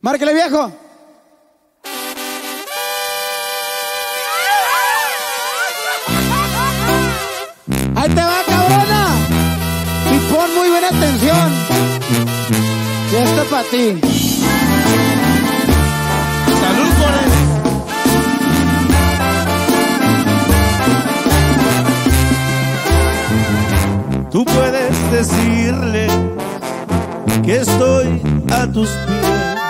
Márquele, viejo. Ahí te va, cabrona. Y pon muy buena atención. Y esto es para ti. Salud por él. Tú puedes decirle que estoy a tus pies.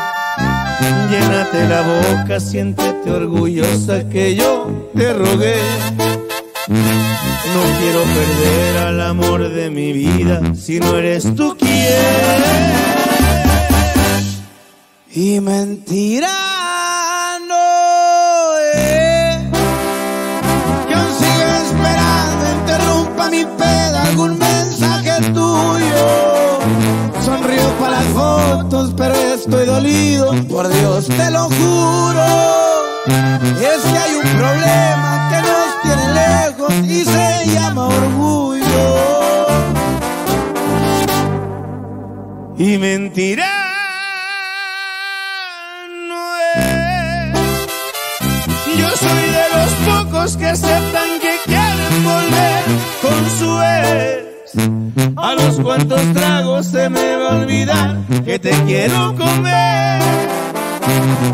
Llénate la boca, siéntete orgullosa que yo te rogué. No quiero perder al amor de mi vida si no eres tú quien. Y mentira estoy dolido. Por Dios te lo juro. Es que hay un problema que nos tiene lejos y se llama orgullo. Y mentira no es. Yo soy de los pocos que aceptan que quieren volver con su ex. A los cuantos tragos se me va a olvidar que te quiero comer.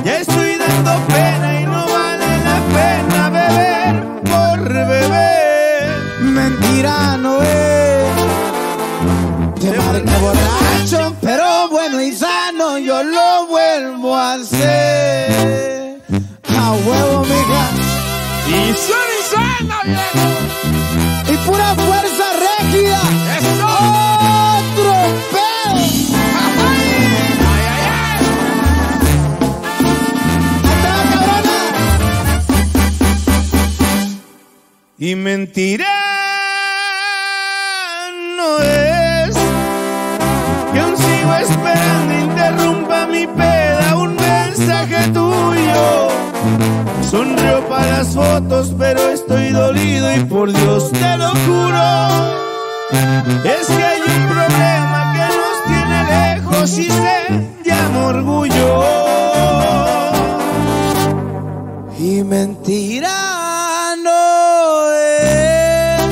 Ya estoy dando pena y no vale la pena beber por beber. Mentira no es. Te marca borracho, pero bueno y sano, yo lo vuelvo a hacer. A huevo, mija. Y son y sana, viejo. Y pura fuerza pedo. Ay, ay, ay. Cabrona. Y mentira no es que aún sigo esperando interrumpa mi peda un mensaje tuyo. Sonrío para las fotos, pero estoy dolido y por Dios te lo juro. Es que hay un problema que nos tiene lejos y se llama orgullo. Y mentira no es.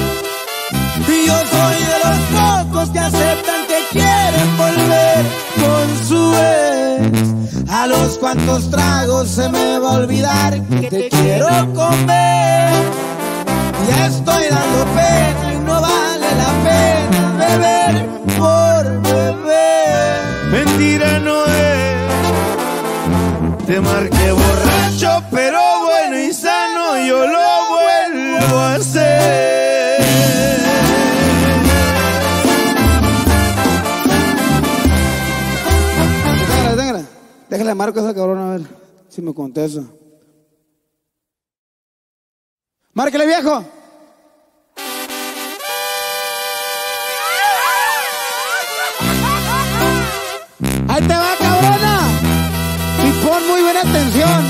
Yo soy de los pocos que aceptan que quieren volver con su ex. A los cuantos tragos se me va a olvidar que te quiero comer. Ya estoy dando pena y no vale pena beber por beber. Mentira no es. Te marqué borracho, pero bueno y sano, yo lo vuelvo a hacer. Déjala, déjala. Déjale marco esa cabrona a ver si me contesta. Márquele, viejo. Atención.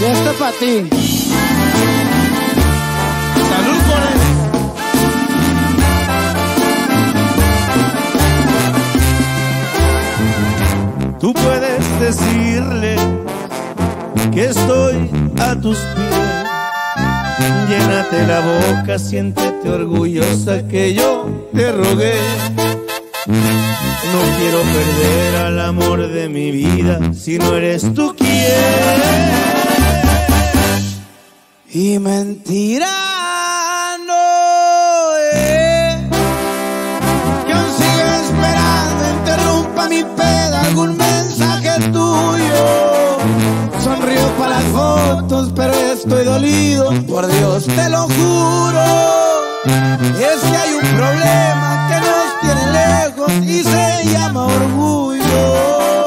Y esto es para ti. Salud por él. Tú puedes decirle que estoy a tus pies. Llénate la boca, siéntete orgullosa que yo te rogué. No quiero perder al amor de mi vida si no eres tú quien. Y mentira no es que aún sigo esperando interrumpa mi peda algún mensaje tuyo. Sonrío para las fotos, pero estoy dolido. Por Dios te lo juro. Es que hay un problema que nos tiene lejos y se llama orgullo.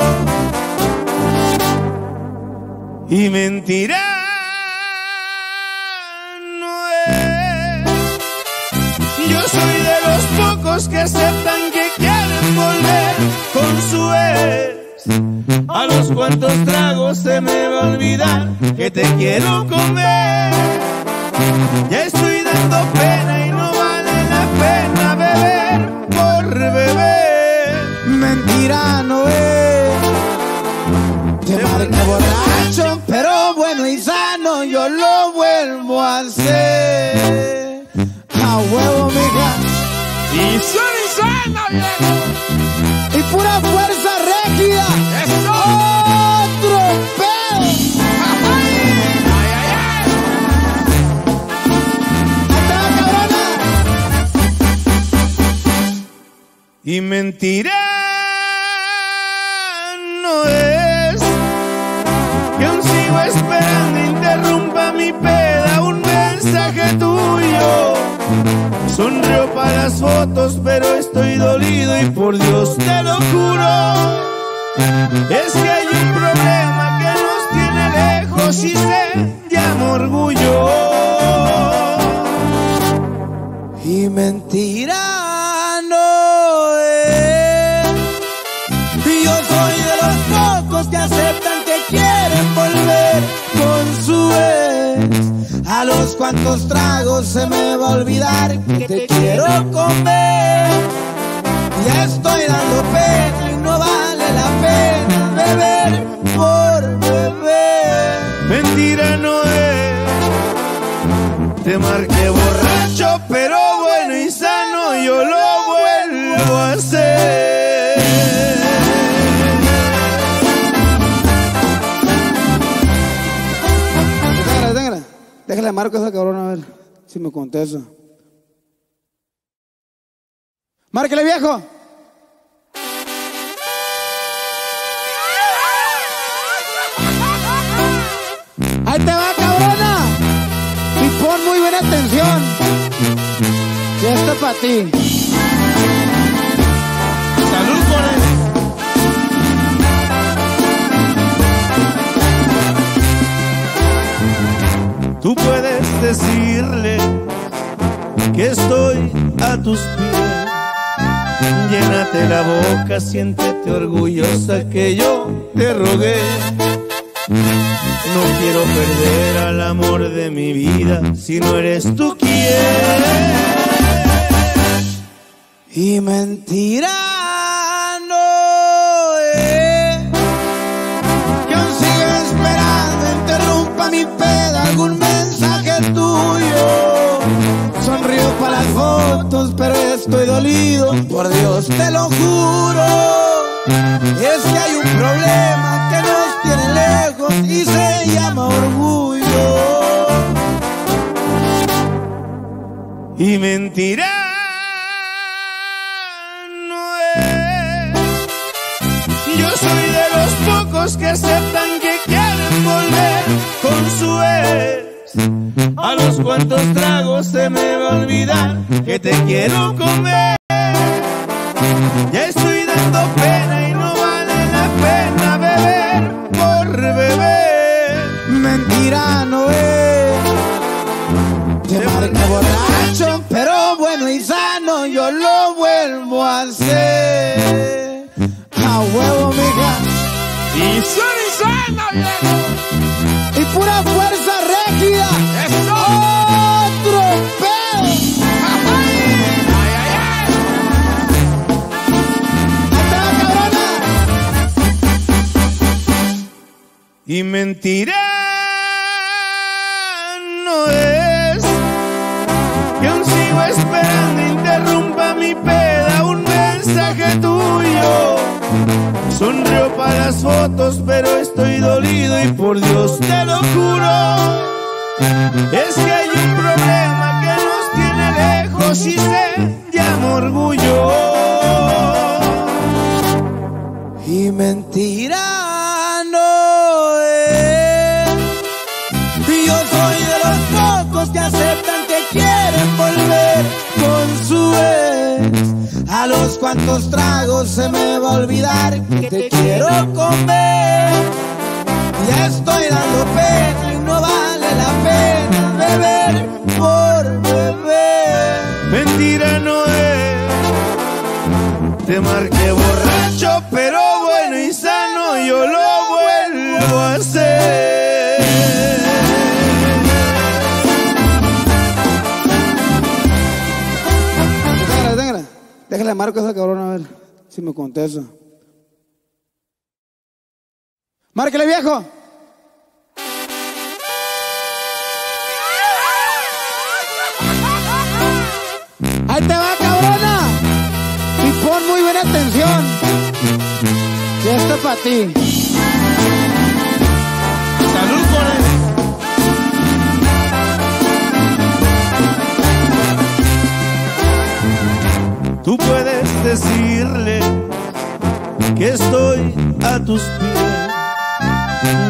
Y mentira no es. Yo soy de los pocos que aceptan que quieren volver con su ex. A los cuantos tragos se me va a olvidar que te quiero comer. Ya estoy dando pena y no vale la pena beber por beber mentira no es. Te marqué borracho, pero bueno y sano, yo lo vuelvo a hacer. A huevo, mija. Y son insano, viejo. Y pura fuerza rígida. Otro pedo. Ay, ay, ay. Hasta la cabrona. Y mentiré no es que aún sigo esperando interrumpa mi peda un mensaje tuyo. Sonrío para las fotos, pero estoy dolido y por Dios te lo juro. Es que hay un problema que nos tiene lejos y se llama orgullo. Y mentira A los cuantos tragos se me va a olvidar que te quiero comer. Ya estoy dando pena y no vale la pena beber por beber. Mentira no es. Te marqué borracho, pero Déjale marco esa cabrona a ver si me contesta. Márquele, viejo. Ahí te va, cabrona. Y pon muy buena atención. Y esto es para ti. Tú puedes decirle que estoy a tus pies. Llénate la boca, siéntete orgullosa que yo te rogué. No quiero perder al amor de mi vida si no eres tú quien. Y mentira tuyo. Sonrío para las fotos, pero estoy dolido, por Dios te lo juro. Es que hay un problema que nos tiene lejos y se llama orgullo. Y mentira no es. Yo soy de los pocos que aceptan que quieren volver con su ex. A los cuantos tragos se me va a olvidar que te quiero comer. Ya estoy dando pena y no vale la pena beber por beber. Mentira no es. Y mentira no es que aún sigo esperando interrumpa mi peda un mensaje tuyo. Sonrío para las fotos, pero estoy dolido y por Dios te lo juro. Es que hay un problema que nos tiene lejos y se llama orgullo. Y mentira A los cuantos tragos se me va a olvidar que te quiero comer. Ya estoy dando pena y no vale la pena beber por beber. Mentira no es. Te marqué borracho, pero bueno y sano, yo lo vuelvo a hacer. Déjale marco a esa cabrona a ver si me contesta. Márquele, viejo. Ahí te va, cabrona. Y pon muy buena atención. Y esto es para ti. Tú puedes decirle que estoy a tus pies.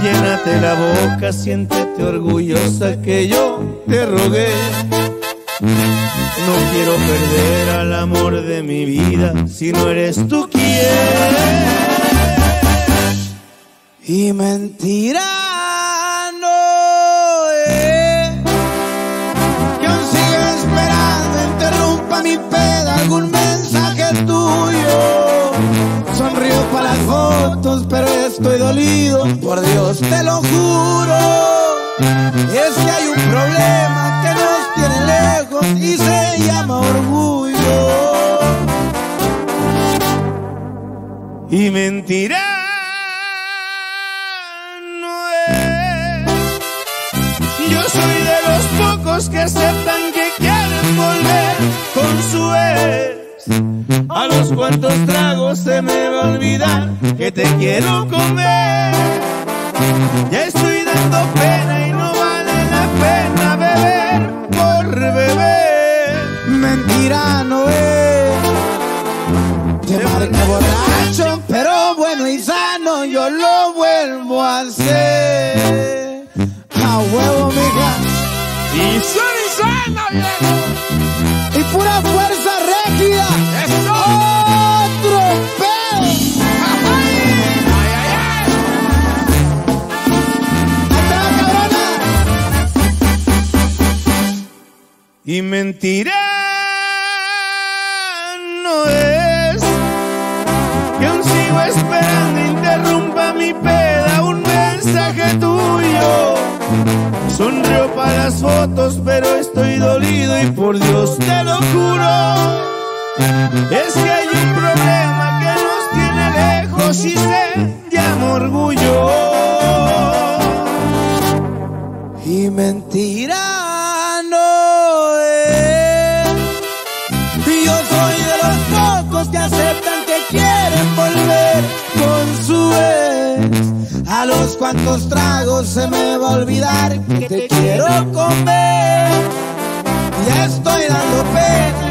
Llénate la boca, siéntete orgullosa que yo te rogué. No quiero perder al amor de mi vida si no eres tú quien. Y mentira pero estoy dolido, por Dios te lo juro. Es que hay un problema que nos tiene lejos y se llama orgullo. Y mentira no es. Yo soy de los pocos que aceptan que quieren volver con su ex. A los cuantos tragos se me va a olvidar que te quiero comer. Ya estoy dando pena y no vale la pena beber por beber. Mentira no es. Marca borracho, pero bueno y sano, yo lo vuelvo a hacer. A huevo, mija. Y soy sana, viejo. Y pura fuerza rígida. Eso. Otro pedo. Ay, ay, ay. Cabrona. Y mentira no es que aún sigo esperando interrumpa mi peda un mensaje tuyo. Sonrío para las fotos, pero estoy dolido y por Dios te lo juro. Es que hay un problema que nos tiene lejos y se llama orgullo. Y mentira no es. Yo soy de los pocos que aceptan que quieren volver con su ex. A los cuantos tragos se me va a olvidar que te quiero comer. Ya estoy dando pena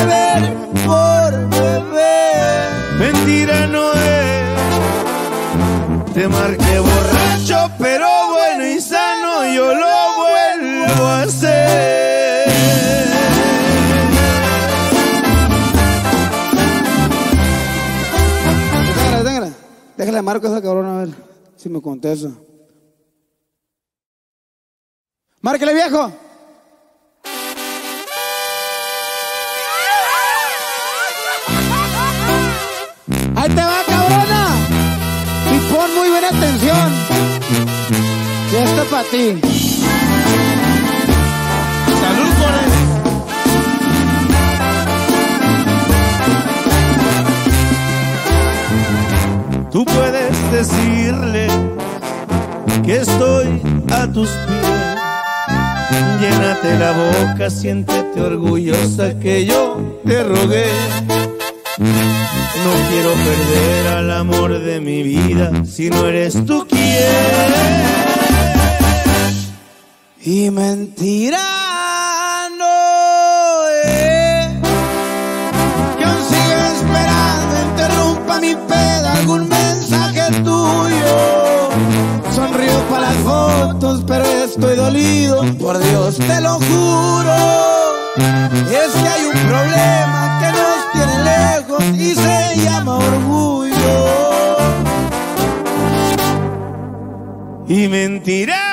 beber por beber. Mentira no es. Te marqué borracho, pero bueno y sano, yo lo vuelvo a hacer. Déjala, déjala. Déjale marco a esa cabrona a ver si me contesta. Márquele, viejo. Esto. Salud por él. Tú puedes decirle que estoy a tus pies. Llénate la boca, siéntete orgullosa que yo te rogué. No quiero perder al amor de mi vida si no eres tú quien. Y mentira no es que aún siga esperando, interrumpa mi peda algún mensaje tuyo. Sonrío para las fotos, pero estoy dolido, por Dios te lo juro. Es que hay un problema que nos tiene lejos y se llama orgullo. Y mentira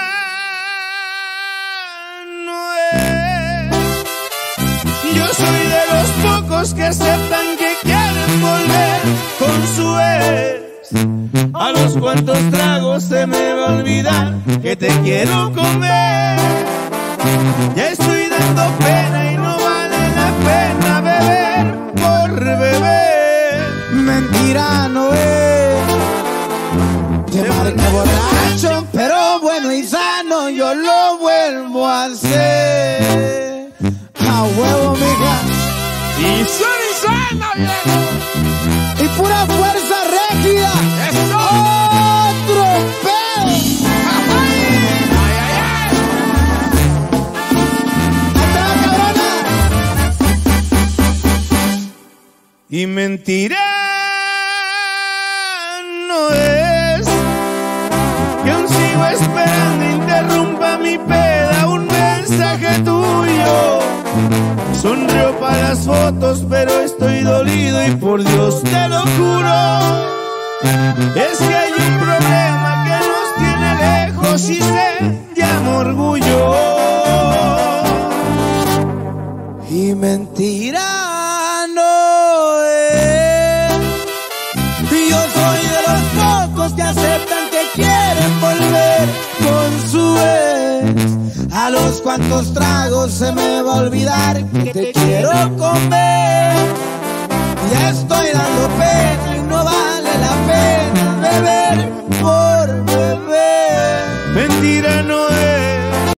soy de los pocos que aceptan que quieren volver con su ex. A los cuantos tragos se me va a olvidar que te quiero comer. Ya estoy dando pena y no vale la pena beber por beber. Mentira no es. Te borracho, pero bueno y sano, yo lo vuelvo a hacer. A huevo, mija. Y sana, viejo. Y pura fuerza rígida. Eso. Otro pedo. Ay, ay, ay. Te va, cabrona. Y mentira no es que aún sigo esperando interrumpa mi peda un mensaje tuyo. Sonrío para las fotos, pero estoy dolido y por Dios te lo juro. Es que hay un problema que nos tiene lejos y se llama orgullo. Y mentira no es. Yo soy de los pocos que aceptan que quieren volver con su ex. A los cuantos tragos se me va a olvidar que te quiero comer. Ya estoy dando pena y no vale la pena beber por beber. Mentira no es.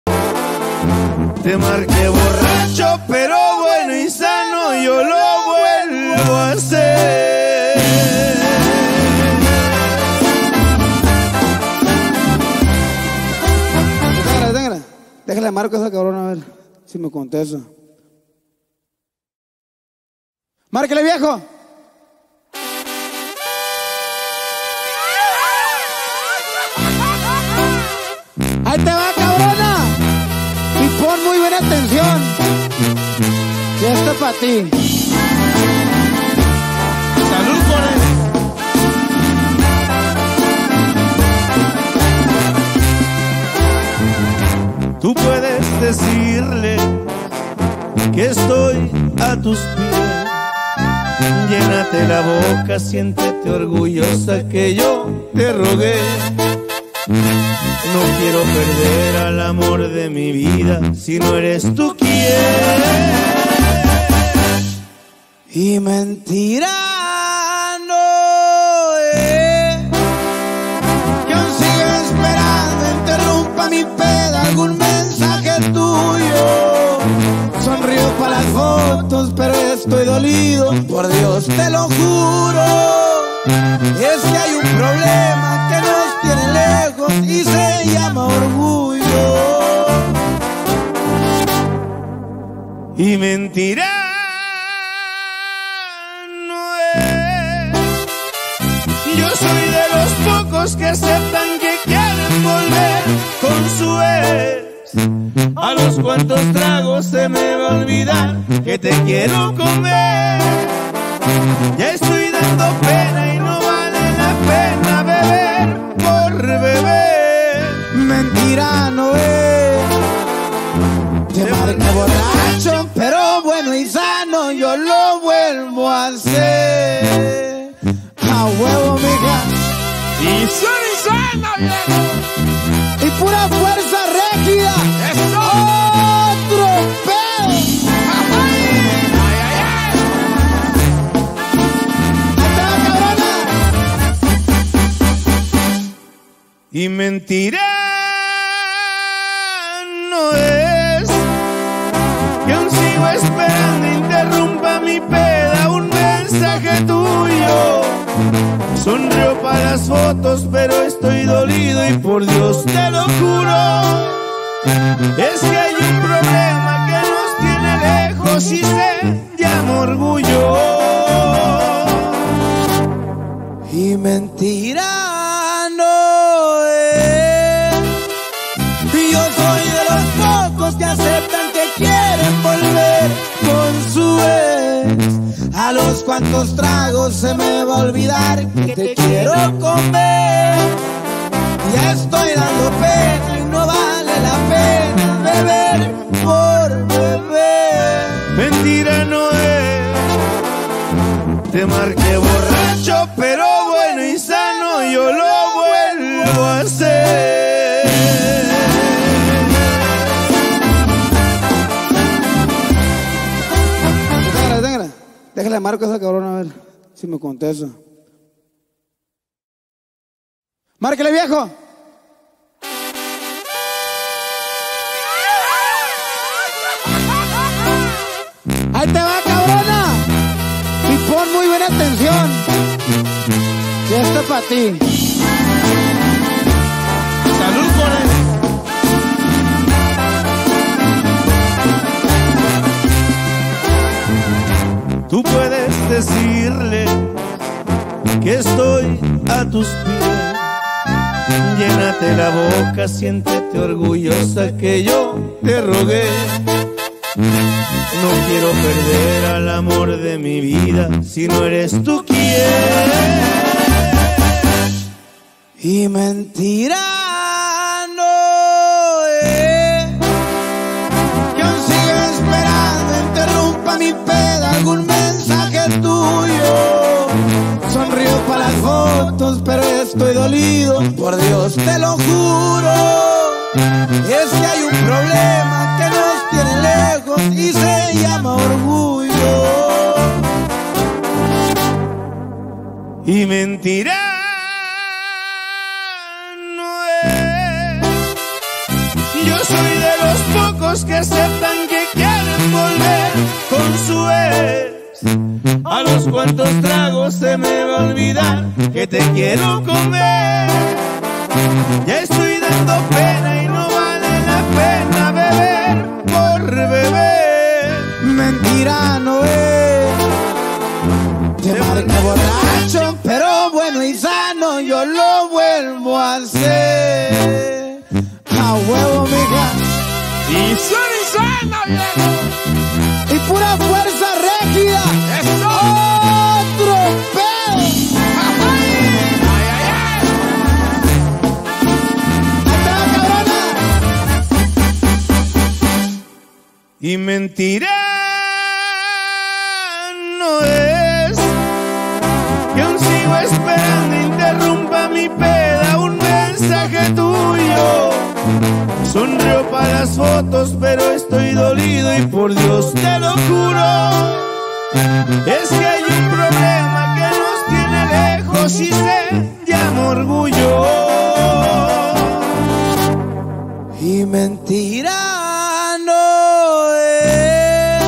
Te marqué borracho, pero bueno y sano, yo lo Déjale marco esa cabrona a ver si me contesta. Márquele, viejo. Ahí te va, cabrona. Y pon muy buena atención. Y esto es para ti. Tú puedes decirle que estoy a tus pies. Llénate la boca, siéntete orgullosa que yo te rogué. No quiero perder al amor de mi vida si no eres tú quien. Y mentira estoy dolido, por Dios te lo juro. Es que hay un problema que nos tiene lejos y se llama orgullo. Y. Yo soy de los pocos que aceptan que quieren volver con su ex. A los cuantos tragos se me va a olvidar que te quiero comer. Ya estoy dando pena y no vale la pena beber por beber. Mentira no es. Te marca borracho, pero bueno y sano, yo lo vuelvo a hacer. A huevo, mija. Y son viejo. Y pura fuerza rígida. Eso. Otro pedo. Ahí te va, cabrona. Y mentira no es que aún sigo esperando interrumpa mi peda un mensaje tuyo. Sonrío para las fotos, pero estoy dolido y por Dios te lo juro. Es que hay un problema que nos tiene lejos y se llama orgullo. Y mentira no es. Yo soy de los pocos que aceptan que quieren volver con su ex. A los cuantos tragos se me va a olvidar que te quiero comer. Ya estoy dando pena y no vale la pena beber por beber. Mentira no es. Te marqué borracho, pero bueno y sano, yo lo vuelvo a hacer. Déjale marco a esa cabrona a ver si me contesta. Márquele, viejo. Ahí te va, cabrona. Y pon muy buena atención. Y esto es para ti. Tú puedes decirle que estoy a tus pies. Llénate la boca, siéntete orgullosa que yo te rogué. No quiero perder al amor de mi vida si no eres tú quien. Y mentira estoy dolido, por Dios te lo juro. Es que hay un problema que nos tiene lejos y se llama orgullo. Y mentira no es. Yo soy de los pocos que aceptan que quieren volver con su ex. A los cuantos tragos se me va a olvidar que te quiero comer. Ya estoy dando pena y no vale la pena beber por beber. Mentira no es. Te borracho, pero bueno y sano, yo lo vuelvo a hacer. A huevo, mija. Y sana, viejo. Y pura fuerza rígida. Eso. Otro pedo. Ay, ay, ay. Te va, cabrona. Y mentira no es que aún sigo esperando interrumpa mi peda un mensaje tuyo. Sonrío para las fotos, pero estoy dolido y por Dios te lo juro. Es que hay un problema que nos tiene lejos y se llama orgullo. Y mentira no es.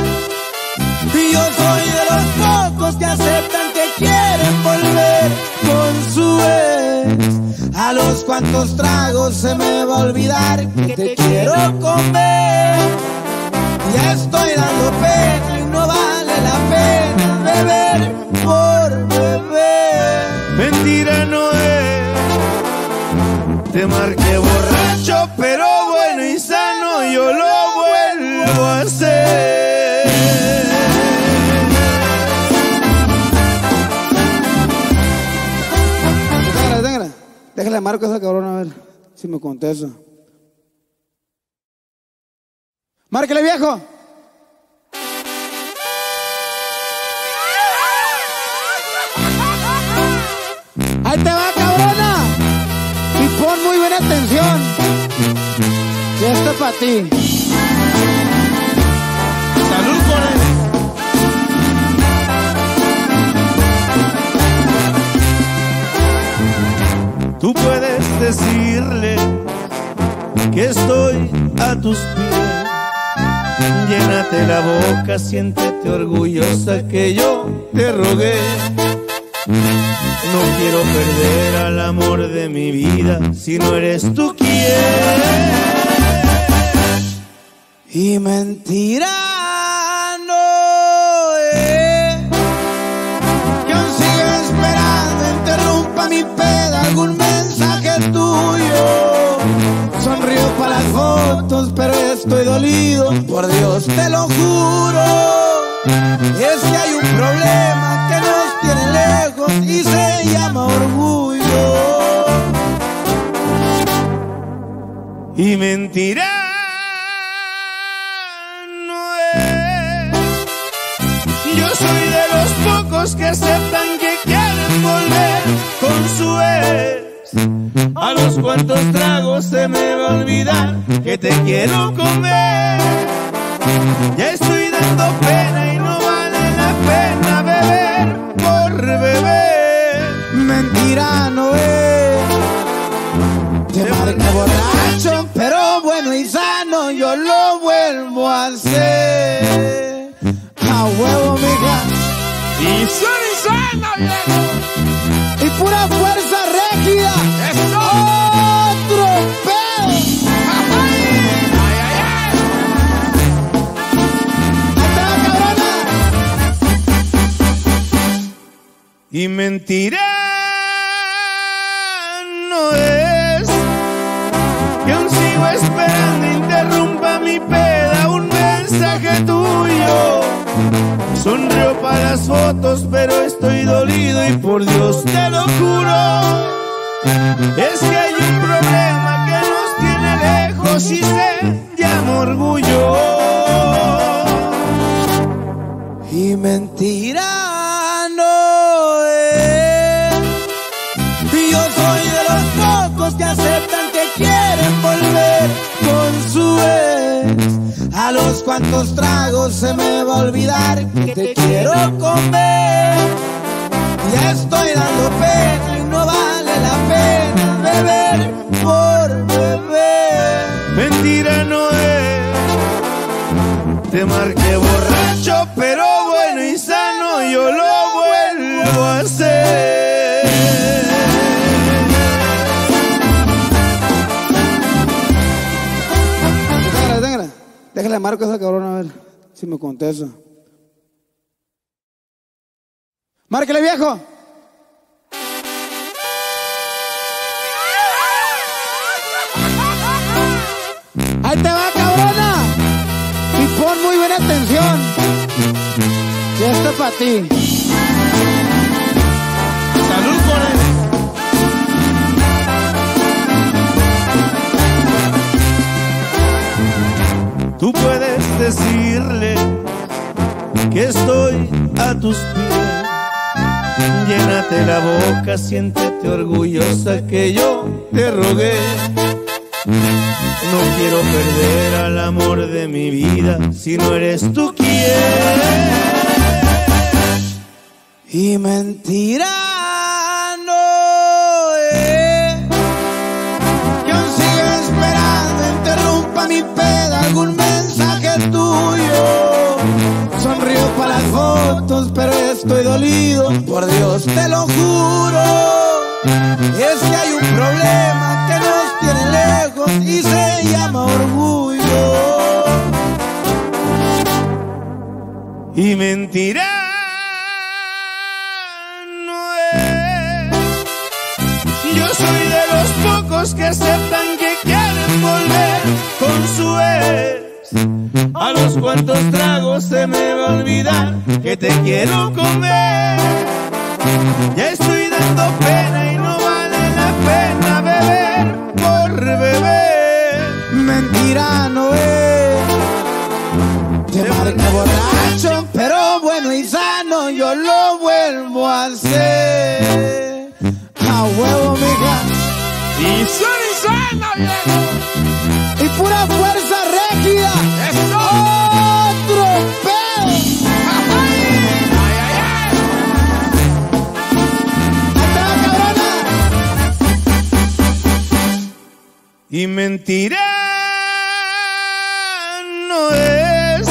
Yo soy de los pocos que aceptan que quieren volver con su ex. A los cuantos tragos se me va a olvidar que te quiero comer. Ya estoy dando pena y no vale la pena beber por beber. Mentira no es. Te marqué borracho, pero bueno y sano, yo lo vuelvo a hacer. Déjala, déjala. Déjale marco a esa cabrona a ver si me contesta. Márquele, viejo. Salud por él. Tú puedes decirle que estoy a tus pies. Llénate la boca, siéntete orgullosa que yo te rogué. No quiero perder al amor de mi vida si no eres tú quien. Y mentira no es que aún sigo esperando interrumpa mi peda algún mensaje tuyo. Sonrío para las fotos, pero estoy dolido, por Dios te lo juro. Es que hay un problema que nos tiene lejos y se llama orgullo. Y mentira pocos que aceptan que quieren volver con su ex. A los cuantos tragos se me va a olvidar que te quiero comer. Ya estoy dando pena y no vale la pena beber por beber. Mentira no es. Y mentira no es que aún sigo esperando interrumpa mi peda un mensaje tuyo. Sonrío para las fotos, pero estoy dolido y por Dios te lo juro. Es que hay un problema que nos tiene lejos y se llama orgullo. Y mentira que aceptan que quieren volver con su ex. A los cuantos tragos se me va a olvidar que te quiero comer. Ya estoy dando pena y no vale la pena beber por beber. Mentira no es. Te marqué borracho, pero bueno y sano, yo lo vuelvo a hacer. Déjale marco a esa cabrona a ver si me contesta. Márquele, viejo. Ahí te va, cabrona. Y pon muy buena atención. Y esto es para ti. Tú puedes decirle que estoy a tus pies. Llénate la boca, siéntete orgullosa que yo te rogué. No quiero perder al amor de mi vida si no eres tú quien. Y mentira algún mensaje tuyo. Sonrío para las fotos, pero estoy dolido, por Dios te lo juro. Es que hay un problema que nos tiene lejos y se llama orgullo. Y mentira no es. Yo soy de los pocos que aceptan que volver con su ex. A los cuantos tragos se me va a olvidar que te quiero comer. Ya estoy dando pena y no vale la pena beber por beber. Mentira no es. Te marca borracho, pero bueno y sano, yo lo vuelvo a hacer. A huevo, mija. Y soy. Y pura fuerza rígida. Otro pedo. Y mentira no es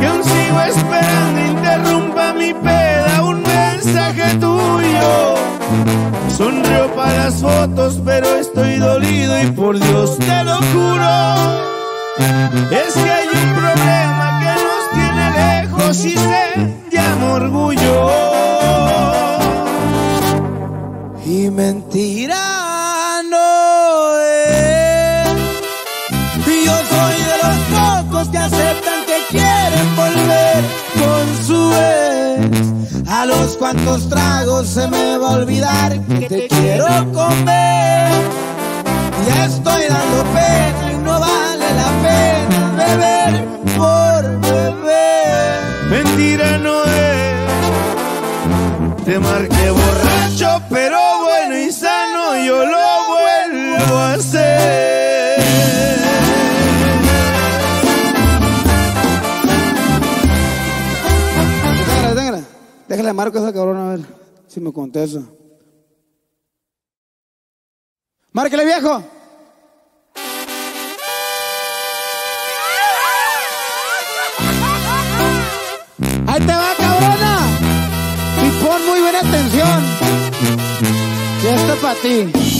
que aún sigo esperando mensaje tuyo. Sonrío para las fotos, pero estoy dolido y por Dios te lo juro. Es que hay un problema que nos tiene lejos y se llama orgullo. Y mentira A los cuantos tragos se me va a olvidar que te quiero comer. Ya estoy dando pena y no vale la pena beber por beber. Mentira no es. Te marqué borracho, pero Déjale marco a esa cabrona a ver si me contesta. Márquele, viejo. Ahí te va, cabrona. Y pon muy buena atención. Y esto es para ti.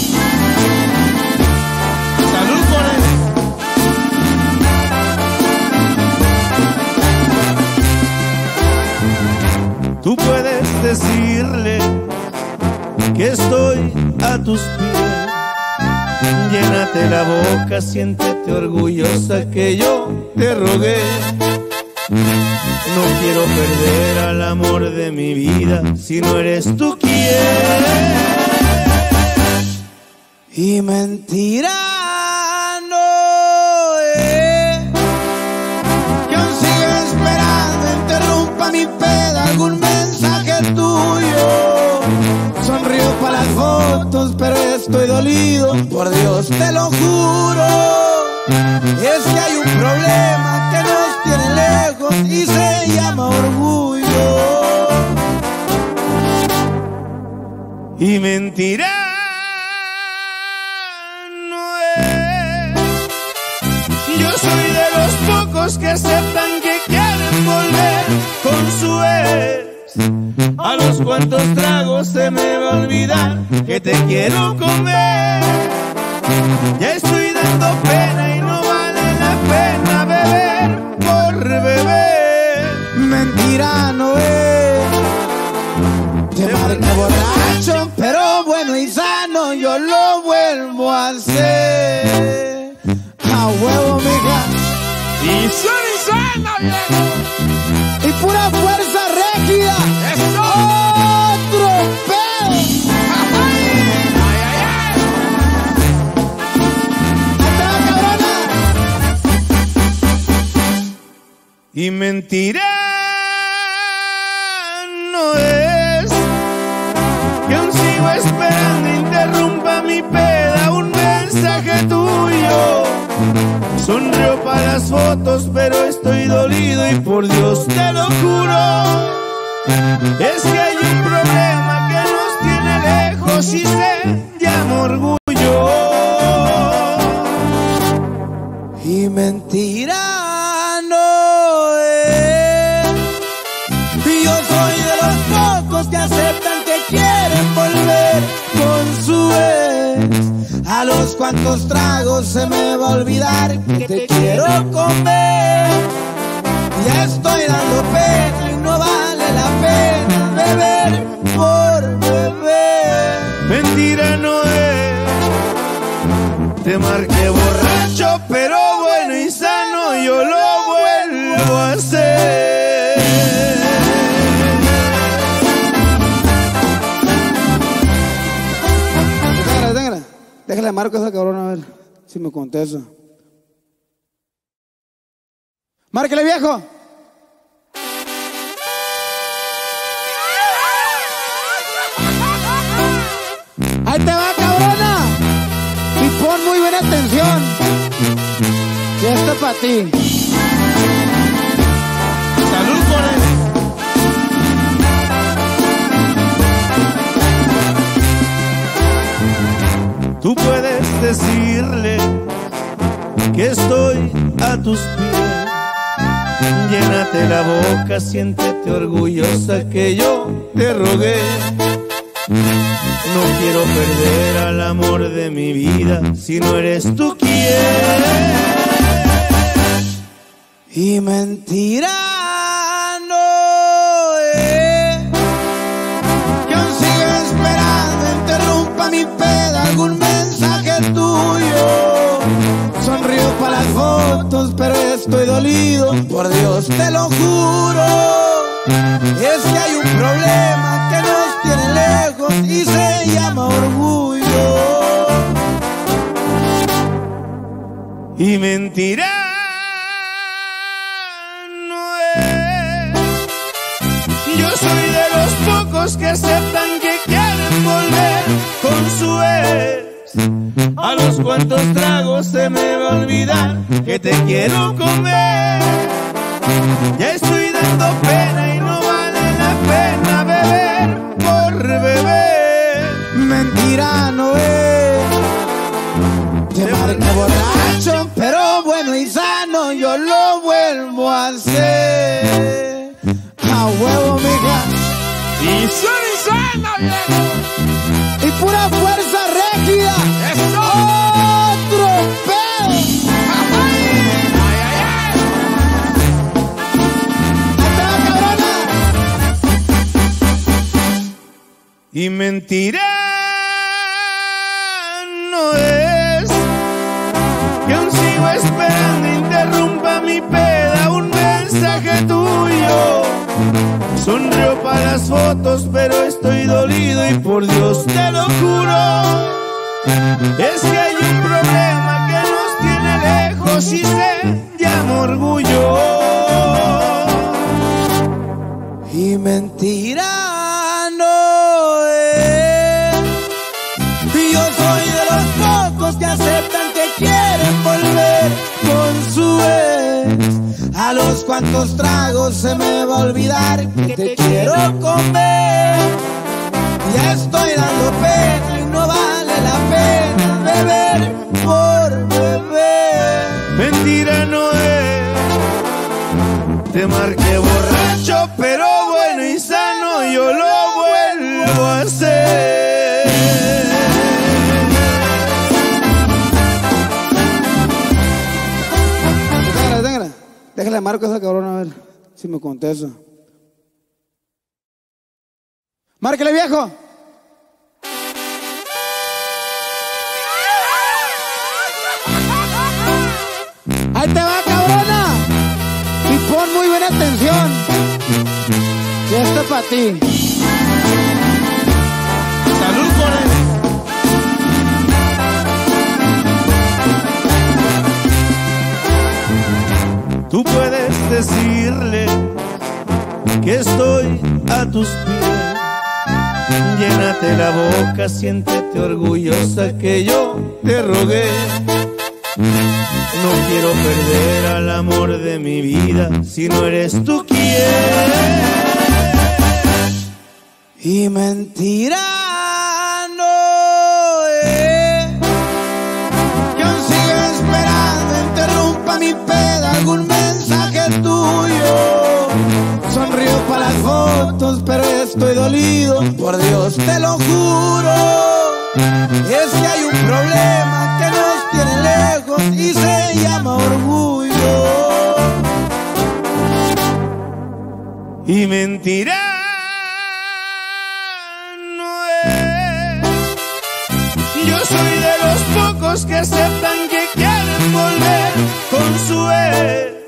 Tú puedes decirle que estoy a tus pies. Llénate la boca, siéntete orgullosa que yo te rogué. No quiero perder al amor de mi vida si no eres tú quien. Y mentira pero estoy dolido, por Dios te lo juro. Es que hay un problema que nos tiene lejos y se llama orgullo. Y mentira no es. Yo soy de los pocos que aceptan que quieren volver con su ex. A los cuantos tragos se me va a olvidar que te quiero comer. Ya estoy dando pena y no vale la pena beber por beber. Mentira no es. Marca borracho, pero bueno y sano, yo lo vuelvo a hacer. A huevo, mija. Y soy sano, viejo. Y pura fuerza rígida. Y mentira no es que aún sigo esperando interrumpa mi peda un mensaje tuyo. Sonrío para las fotos, pero estoy dolido y por Dios te lo juro. Es que hay un problema que nos tiene lejos y se llama orgullo. Y mentira A los cuantos tragos se me va a olvidar que te quiero comer. Ya estoy dando pena y no vale la pena beber por beber. Mentira no es. Te marqué borracho, pero bueno y sano, Déjale marco esa cabrona a ver si me contesta. Márquele, viejo. Ahí te va, cabrona. Y pon muy buena atención. Y esto es para ti. Tú puedes decirle que estoy a tus pies. Llénate la boca, siéntete orgullosa que yo te rogué. No quiero perder al amor de mi vida si no eres tú quien. Y mentira estoy dolido, por Dios te lo juro. Es que hay un problema que nos tiene lejos y se llama orgullo. Y mentira no es. Yo soy de los pocos que aceptan que quieren volver con su ex. A los cuantos tragos se me va a olvidar que te quiero comer. Ya estoy dando pena y no vale la pena beber por beber. Mentira no es. Te marca borracho, pero bueno y sano, yo lo vuelvo a hacer. A huevo, mija. Y soy sano, viejo. Y pura fuerza Y mentira no es que aún sigo esperando interrumpa mi peda un mensaje tuyo. Sonrío para las fotos, pero estoy dolido y por Dios te lo juro. Es que hay un problema que nos tiene lejos y se llama orgullo. Y mentira aceptan que quieren volver con su ex. A los cuantos tragos se me va a olvidar que te quiero comer. Ya estoy dando pena y no vale la pena beber por beber. Mentira no es. Te marqué borracho, pero bueno y sano, yo lo vuelvo a hacer. Déjale marco a esa cabrona a ver si me contesta. Márquele viejo. Ahí te va, cabrona. Y pon muy buena atención. Y esto es para ti. Tú puedes decirle que estoy a tus pies. Llénate la boca, siéntete orgullosa que yo te rogué. No quiero perder al amor de mi vida si no eres tú quien. Y mentira estoy dolido, por Dios te lo juro. Es que hay un problema que nos tiene lejos y se llama orgullo. Y mentira no es. Yo soy de los pocos que aceptan que quieren volver con su ex.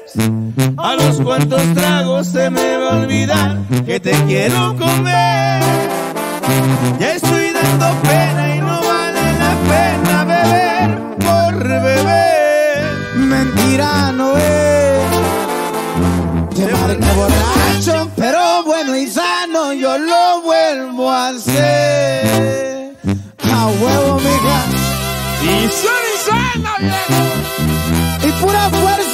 A los cuantos tragos se me va a olvidar que te quiero comer. Ya estoy dando pena y no vale la pena beber por beber. Mentira no es. Te marca borracho, pero bueno y sano, yo lo vuelvo a hacer. A huevo, mija. Y soy viejo. Y pura fuerza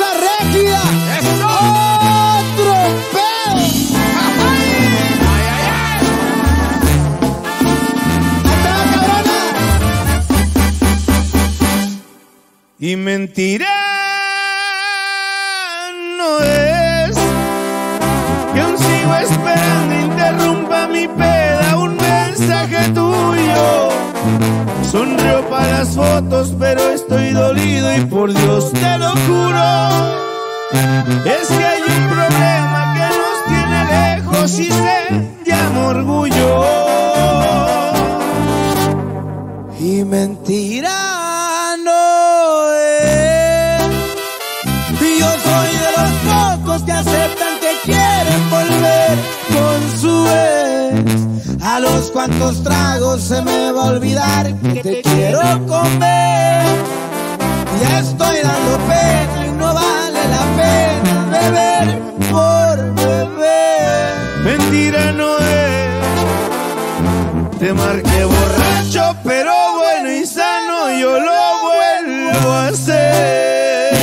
Y mentira no es que aún sigo esperando interrumpa mi peda un mensaje tuyo. Sonrío para las fotos, pero estoy dolido y por Dios te lo juro. Es que hay un problema que nos tiene lejos y se llama orgullo. Y mentira no es. Yo soy de los pocos que aceptan que quieren volver con su ex. A los cuantos tragos se me va a olvidar que te quiero comer. Ya estoy dando pena y no Te marqué borracho, pero bueno y sano, yo lo vuelvo a hacer.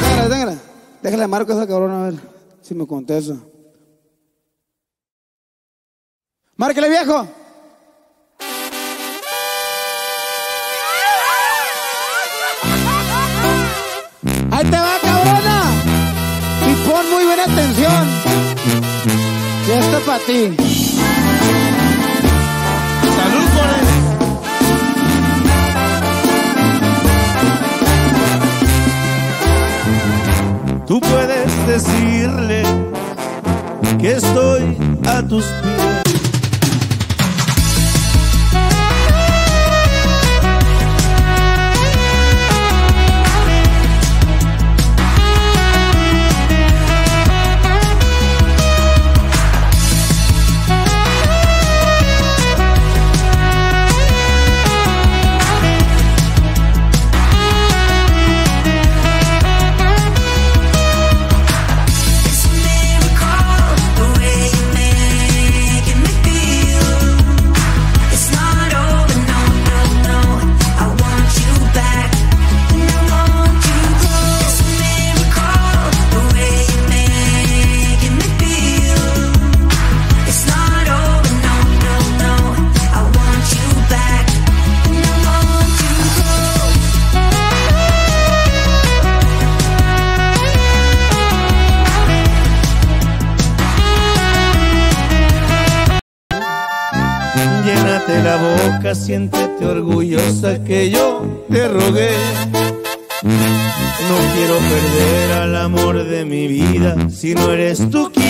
Déjala, déjala. Déjale marco a esa cabrona a ver si me contesta. Márquele viejo. Para ti. Salud por él. Tú puedes decirle que estoy a tus pies. Siéntete orgullosa que yo te rogué. No quiero perder al amor de mi vida si no eres tú quien.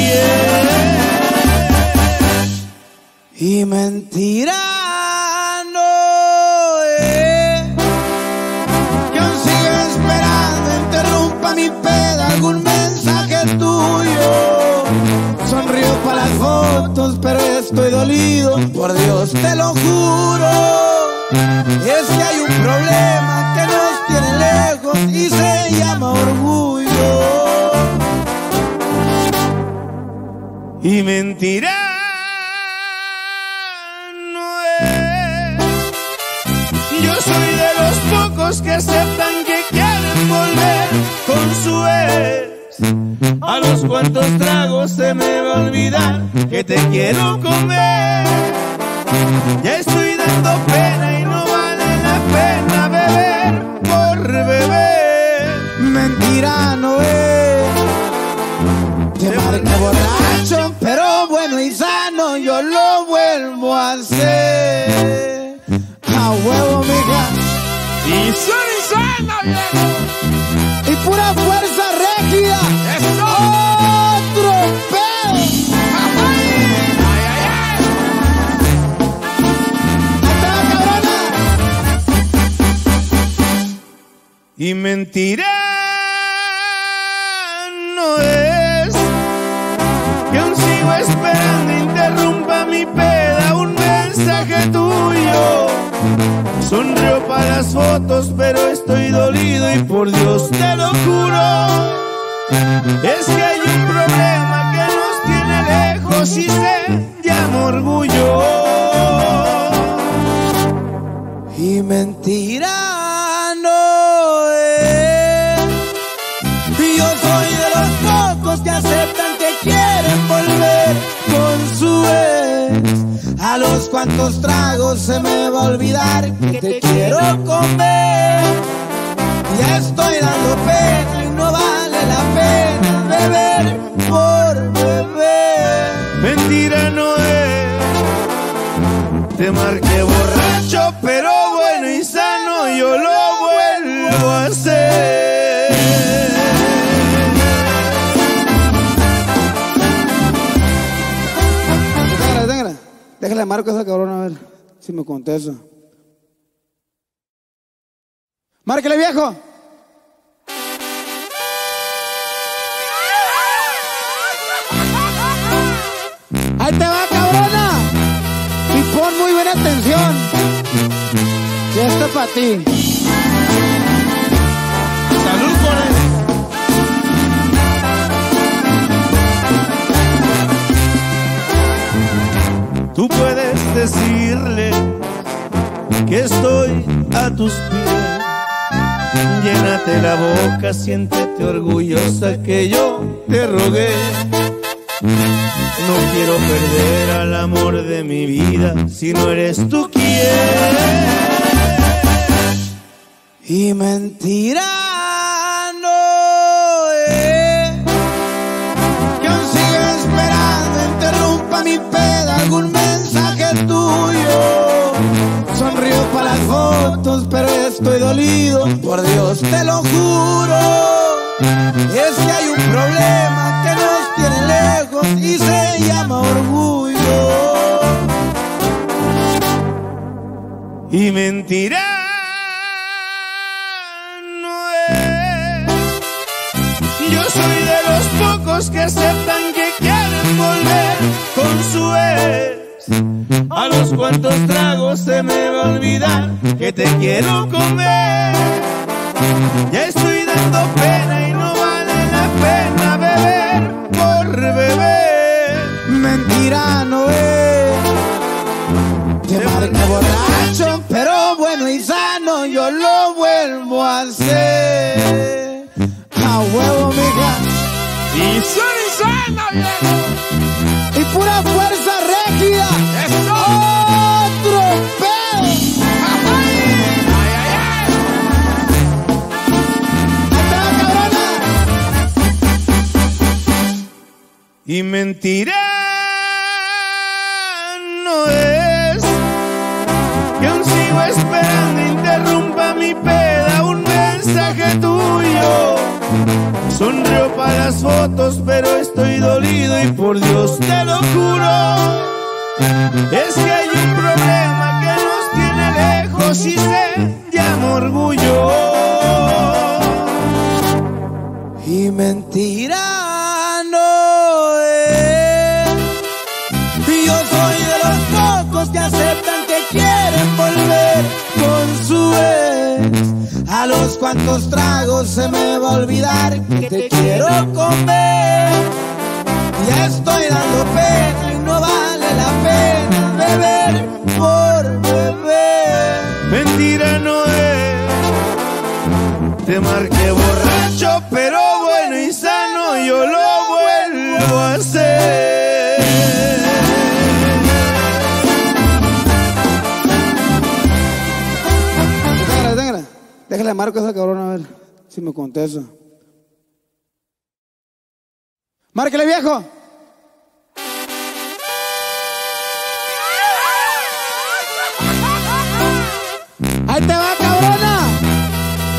Y mentira fotos, pero estoy dolido, por Dios te lo juro. Es que hay un problema que nos tiene lejos y se llama orgullo. Y mentira no. Yo soy de los pocos que aceptan que quieren volver con su ex. A los cuantos tragos se me va a olvidar que te quiero comer. Ya estoy dando pena y no vale la pena beber por beber. Mentira no es. Te marca borracho, pero bueno y sano, yo lo vuelvo a hacer. A huevo, mija. Y soy sana, viejo. Y pura fuerza Y mentira no es que aún sigo esperando interrumpa mi peda un mensaje tuyo. Sonrío para las fotos, pero estoy dolido y por Dios te lo juro. Es que hay un problema que nos tiene lejos y se llama orgullo. Y mentira no es. Yo soy de los pocos que aceptan que quieren volver con su ex. A los cuantos tragos se me va a olvidar que te quiero comer. Ya estoy dando pena y no vale la pena beber por beber. Mentira no es. Te marqué borracho, pero bueno y sano, yo lo vuelvo a hacer. Déjala, déjala. Déjale marco a esa cabrona a ver si me contesta. Márquele, viejo. Atención. Y esto es para ti. Salud por él. Tú puedes decirle que estoy a tus pies. Llénate la boca, siéntete orgullosa que yo te rogué. No quiero perder al amor de mi vida si no eres tú quien. Y mentira no es que aún siga esperando, interrumpa mi peda algún mensaje tuyo. Sonrío para las fotos, pero estoy dolido, por Dios te lo juro. Es que hay un problema lejos y se llama orgullo. Y mentira no es. Yo soy de los pocos que aceptan que quieren volver con su ex. A los cuantos tragos se me va a olvidar que te quiero comer. Ya estoy dando pena y no vale la pena beber beber. Mentira no es. Te borracho, pero bueno y sano, yo lo vuelvo a hacer. A huevo, mija. Y soy sana, viejo. Y pura Y mentira no es que aún sigo esperando interrumpa mi peda un mensaje tuyo. Sonrío para las fotos, pero estoy dolido y por Dios te lo juro. Es que hay un problema que nos tiene lejos y se llama orgullo. Y mentira que aceptan que quieren volver con su ex. A los cuantos tragos se me va a olvidar que te quiero comer. Ya estoy dando pena y no vale la pena beber por beber. Mentira no es. Te marqué borracho, pero Déjale marco esa cabrona a ver si me contesta. Márquele, viejo. Ahí te va, cabrona.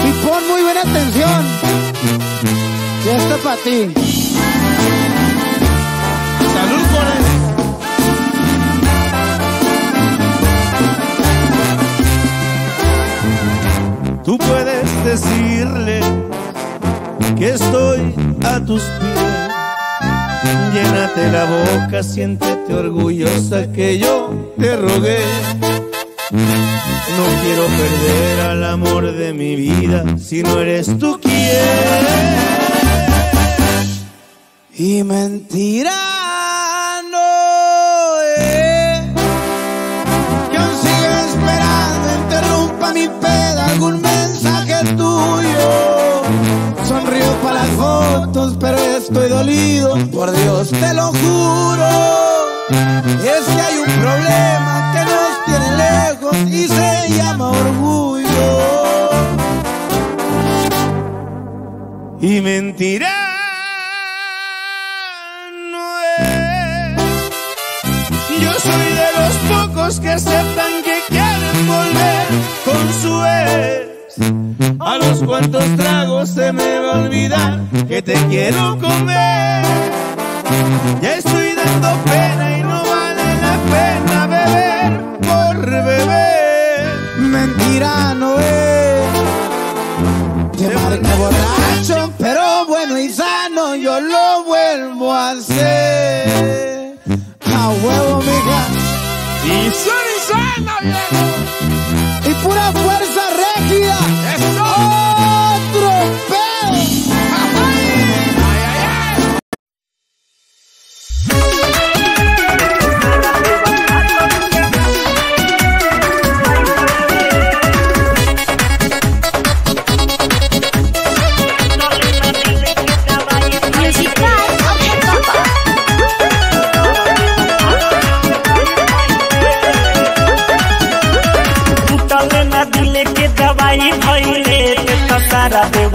Y pon muy buena atención. Y esto es para ti. Decirle que estoy a tus pies. Llénate la boca, siéntete orgullosa que yo te rogué. No quiero perder al amor de mi vida si no eres tú quien. Y mentira pero estoy dolido, por Dios te lo juro. Es que hay un problema que nos tiene lejos y se llama orgullo. Y mentira no es. Yo soy de los pocos que aceptan que quieren volver con su ex. A los cuantos tragos se me va a olvidar que te quiero comer. Ya estoy dando pena y no vale la pena beber por beber. Mentira no es. Marca borracho, pero bueno y sano, yo lo vuelvo a hacer. A huevo, mija. Y soy sana, viejo. Y pura fuerza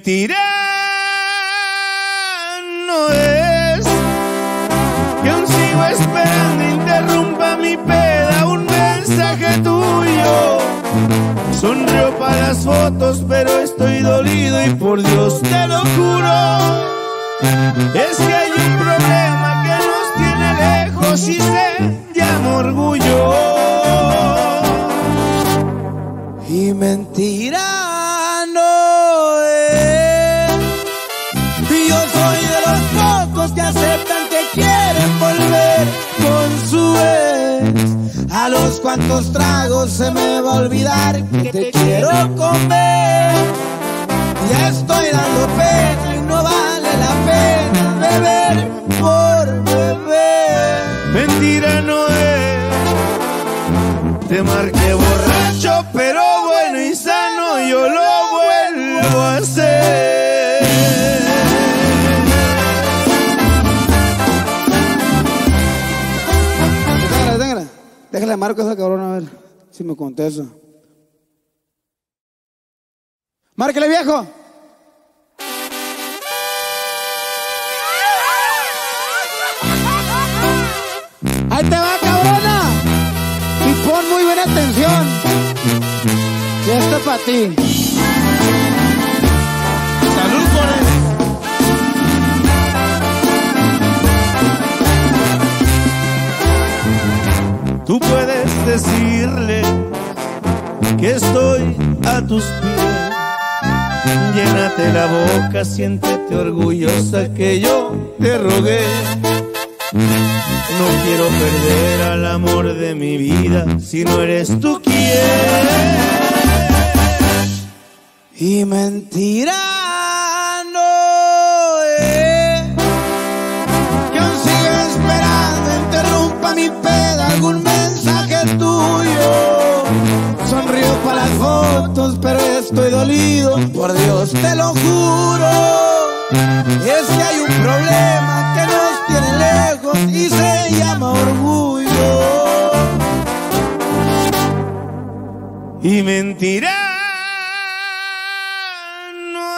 Y mentira no es que aún sigo esperando interrumpa mi peda un mensaje tuyo. Sonrío para las fotos, pero estoy dolido y por Dios te lo juro. Es que hay un problema que nos tiene lejos y se llama orgullo. Y mentira A los cuantos tragos se me va a olvidar que te quiero comer. Ya estoy dando pena y no vale la pena beber por beber. Mentira no es. Te marqué borracho, pero Marco a esa cabrona a ver si me contesta. Márquele, viejo. Ahí te va, cabrona. Y pon muy buena atención. Y esto es para ti. Tú puedes decirle que estoy a tus pies. Llénate la boca, siéntete orgullosa que yo te rogué. No quiero perder al amor de mi vida si no eres tú quien. Y mentira pero estoy dolido, por Dios te lo juro. Es que hay un problema que nos tiene lejos y se llama orgullo. Y mentira no.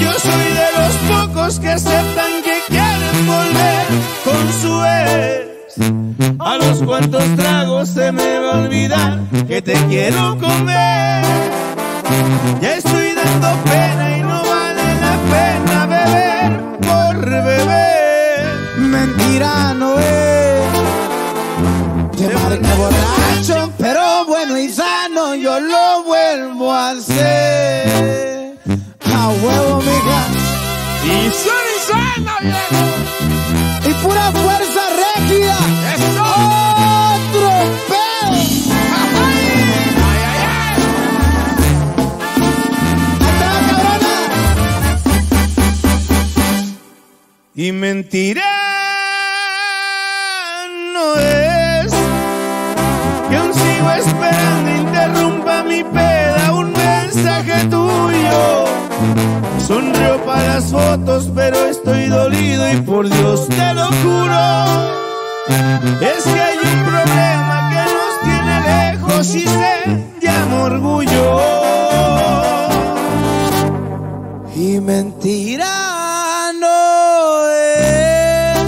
Yo soy de los pocos que aceptan que quieren volver con su ex. A los cuantos tragos se me va a olvidar que te quiero comer. Ya estoy dando pena y no vale la pena beber por beber. Mentira no es. Te marca borracho, pero bueno y sano, yo lo vuelvo a hacer. A huevo, mija. Y soy sana, viejo. Y pura fuerza Y mentira no es que aún sigo esperando interrumpa mi peda un mensaje tuyo. Sonrío para las fotos, pero estoy dolido y por Dios te lo juro. Es que hay un problema que nos tiene lejos y se llama orgullo. Y mentira no es.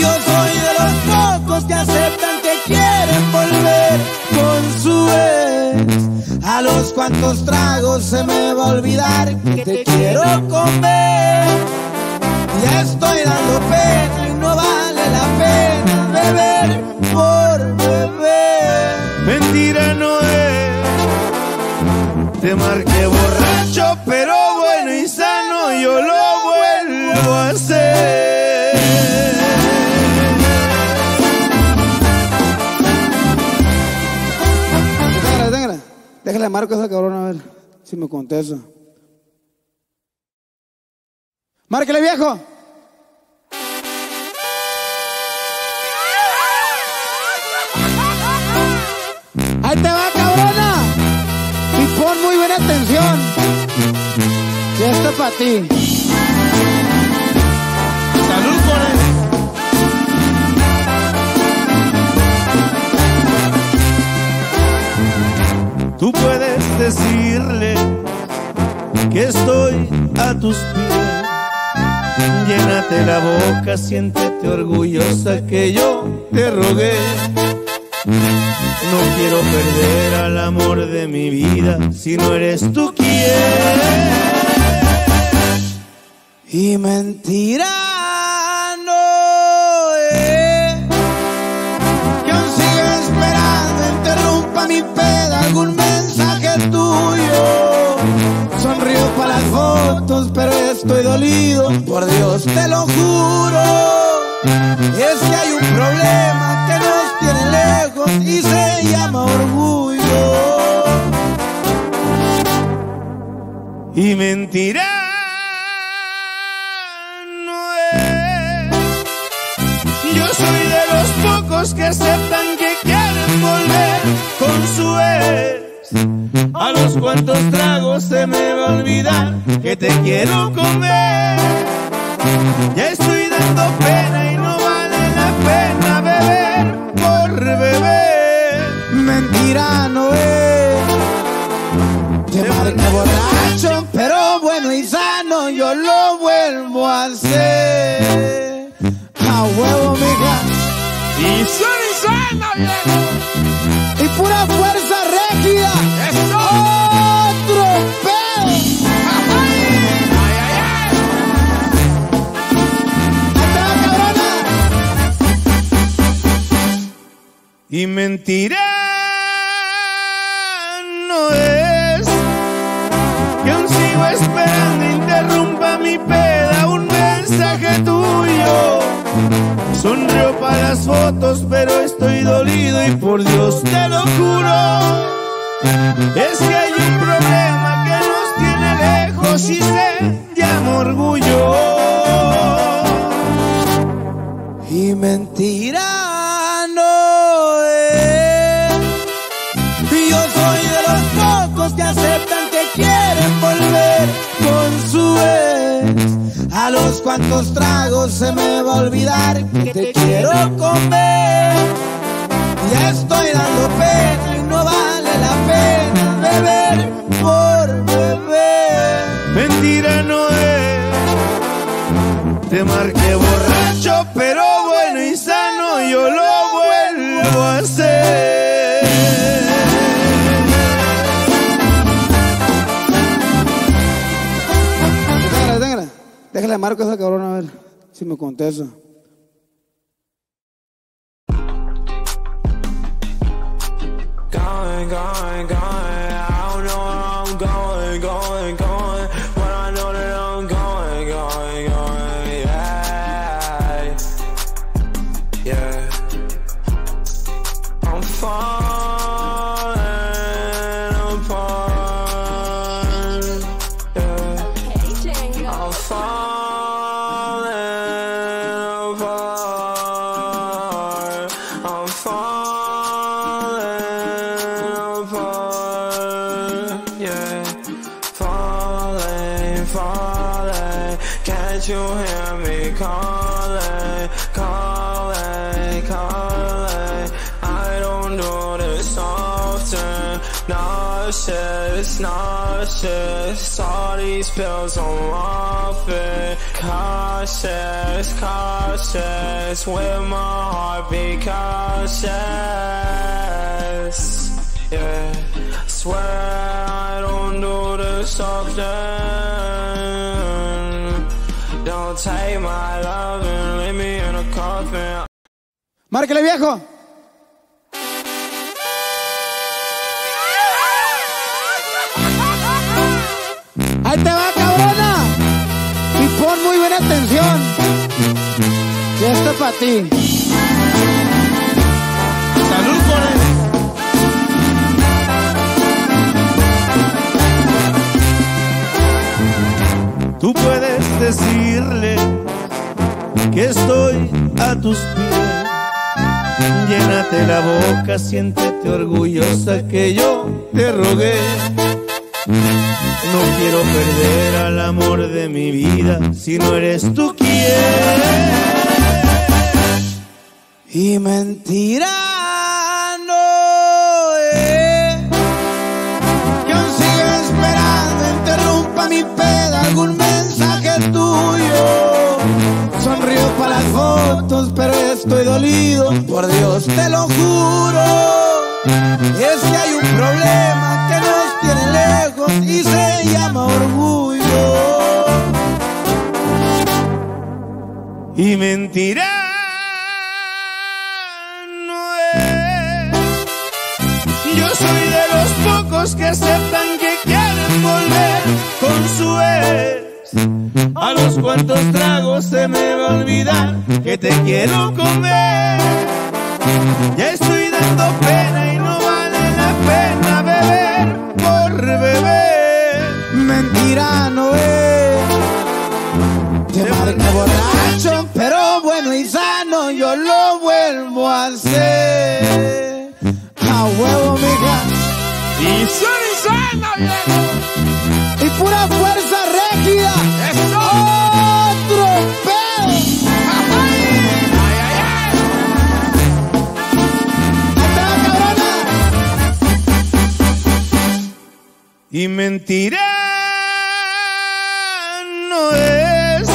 Yo soy de los pocos que aceptan que quieren volver con su ex. A los cuantos tragos se me va a olvidar que te quiero comer. Ya estoy dando pena por beber. Mentira no es. Te marqué borracho, pero bueno y sano, yo lo vuelvo a hacer. Déjala, déjala. Déjale marco a esa cabrona a ver si me contesta. Márquele, viejo. Esto es para ti. Salud. Tú puedes decirle que estoy a tus pies. Llénate la boca, siéntete orgullosa que yo te rogué. No quiero perder al amor de mi vida si no eres tú quien. Y mentira no es que aún siga esperando, interrumpa mi peda algún mensaje tuyo. Sonrío para las fotos, pero estoy dolido, por Dios te lo juro. Es que hay un problema que y se llama orgullo. Y mentira no es. Yo soy de los pocos que aceptan que quieren volver con su ex. A los cuantos tragos se me va a olvidar que te quiero comer. Ya estoy dando pena Mentira no es. Te marca borracho, pero bueno y sano, yo lo vuelvo a hacer. A huevo, mija. Y soy sana, viejo. Y pura fuerza rígida. Otro Y mentira no es que aún sigo esperando interrumpa mi peda un mensaje tuyo. Sonrío para las fotos, pero estoy dolido y por Dios te lo juro. Es que hay un problema que nos tiene lejos y se llama orgullo. Y mentira A los cuantos tragos se me va a olvidar que te quiero comer. Ya estoy dando pena y no vale la pena beber por beber. Mentira no es. Te marqué borracho, pero bueno y sano, yo lo vuelvo a hacer. Marco a esa cabrona a ver si me contesta. Nauseous. All these pills I'm off it. Cautious, cautious. With my heart be cautious. Yeah. Swear I don't do this often. Don't take my love and leave me in a coffin. Márquele, viejo. Ahí te va, cabrona. Y pon muy buena atención. Y esto es para ti. Salud por él. Tú puedes decirle que estoy a tus pies. Llénate la boca, siéntete orgullosa que yo te rogué. No quiero perder al amor de mi vida si no eres tú quien. Y mentira algún mensaje tuyo. Sonrío para las fotos, pero estoy dolido, por Dios te lo juro. Es que hay un problema y se llama orgullo. Y mentira no es. Yo soy de los pocos que aceptan que quieren volver con su ex. A los cuantos tragos se me va a olvidar que te quiero comer. Ya estoy dando pena y no vale la pena Mentira no es. Te marca borracho, pero bueno y sano, yo lo vuelvo a hacer. A huevo, mija. Y soy viejo. Y pura fuerza rígida. Y mentira no es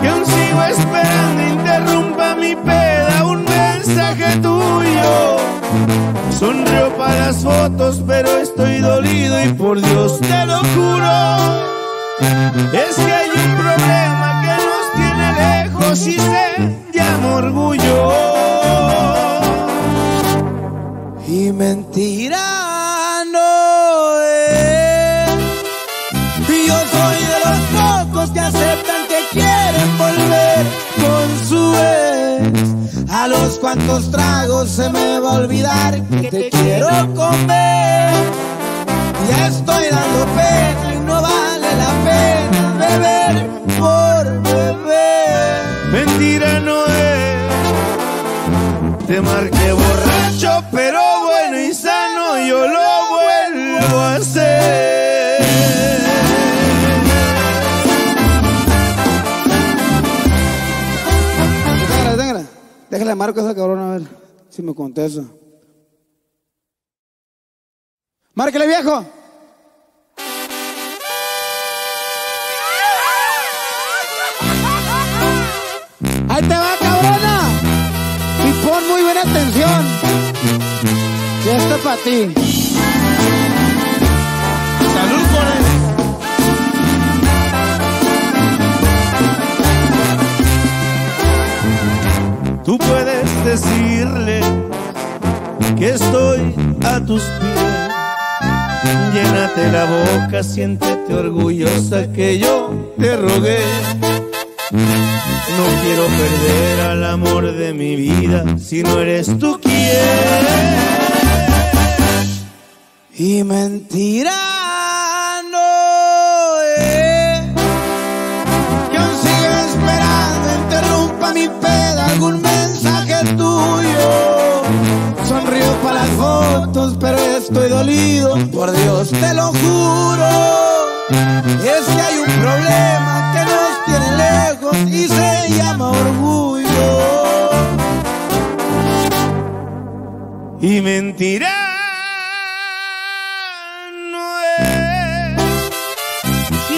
que aún sigo esperando interrumpa mi peda un mensaje tuyo. Sonrío para las fotos, pero estoy dolido y por Dios te lo juro. Es que hay un problema que nos tiene lejos y se llama orgullo. Y mentira A los cuantos tragos se me va a olvidar que te quiero comer. Ya estoy dando pena y no vale la pena beber por beber. Mentira no es. Te marqué borracho, pero bueno y sano, yo lo vuelvo a hacer. Déjale marco esa cabrona a ver si me contesta. Márquele, viejo. Ahí te va, cabrona. Y pon muy buena atención. Que esto es para ti. Tú puedes decirle que estoy a tus pies. Llénate la boca, siéntete orgullosa que yo te rogué. No quiero perder al amor de mi vida si no eres tú quien. Y mentira para las fotos, pero estoy dolido, por Dios te lo juro. Es que hay un problema que nos tiene lejos y se llama orgullo. Y mentira no es.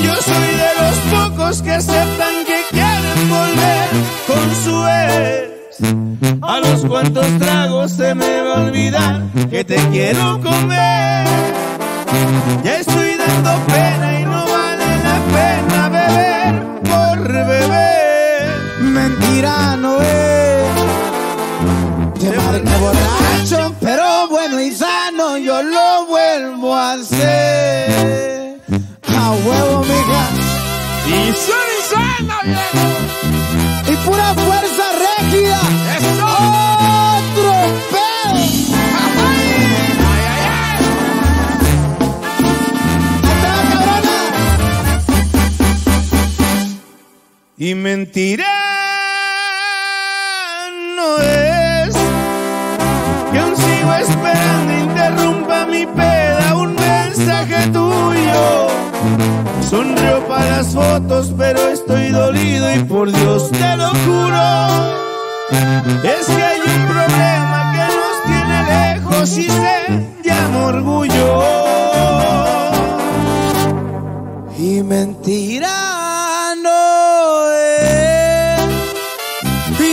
Yo soy de los pocos que aceptan que quieren volver con su ex. A los cuantos tragos se me va a olvidar que te quiero comer. Ya estoy dando pena y no vale la pena beber por beber. Mentira no es. Te marca borracho, pero bueno y sano, yo lo vuelvo a hacer. A huevo, mija. Y soy sana, viejo. Y pura fuerza Eso. Otro pedo. Ahí te va, cabrona. Y mentira no es que aún sigo esperando interrumpa mi peda un mensaje tuyo. Sonrío para las fotos, pero estoy dolido y por Dios te lo juro. Es que hay un problema que nos tiene lejos y se llama orgullo. Y mentira no es.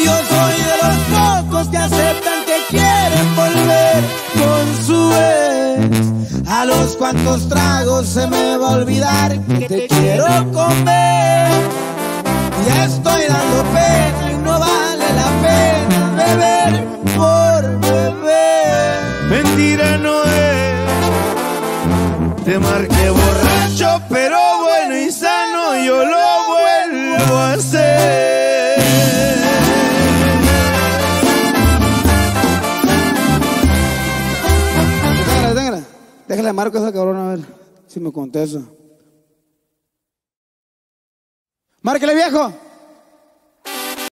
Yo soy de los pocos que aceptan que quieren volver con su ex. A los cuantos tragos se me va a olvidar que te quiero comer. Ya estoy dando pena beber por beber. Mentira no es. Te marqué borracho, pero bueno y sano, yo lo vuelvo a hacer. Déjala, déjala. Déjale marco esa cabrona a ver si me contesta. Márquele viejo.